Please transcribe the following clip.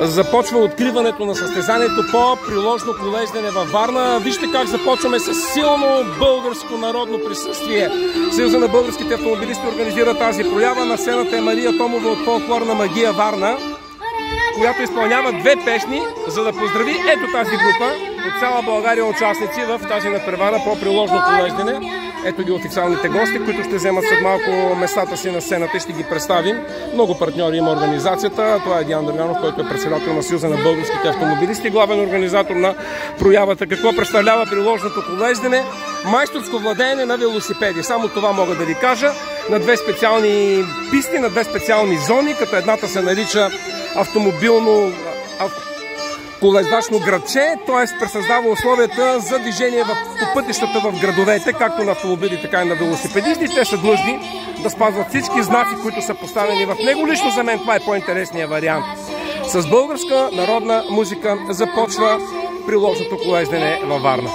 започва откриването на състезанието по приложно колеждане във Варна. Вижте как започваме с силно българско народно присъствие. Съюза на българските автомобилисти организира тази проява. На сцената е Мария Томова от фолклорна магия Варна която изпълнява две песни, за да поздрави ето тази група от цяла България участници в тази надпревара по приложно колеждане. Ето ги официалните гости, които ще вземат след малко местата си на сцената и ще ги представим. Много партньори има организацията. Това е Диан Дърганов, който е председател на Съюза на българските автомобилисти, главен организатор на проявата. Какво представлява приложното колеждане? Майсторско владеене на велосипеди. Само това мога да ви кажа. На две специални писти, на две специални зони, като едната се нарича автомобилно колездачно градче, т.е. пресъздава условията за движение в, по пътищата в градовете, както на автомобили, така и на велосипедисти. Те са длъжни да спазват всички знаци, които са поставени в него. Лично за мен това е по-интересният вариант. С българска народна музика започва приложното колеждане във Варна.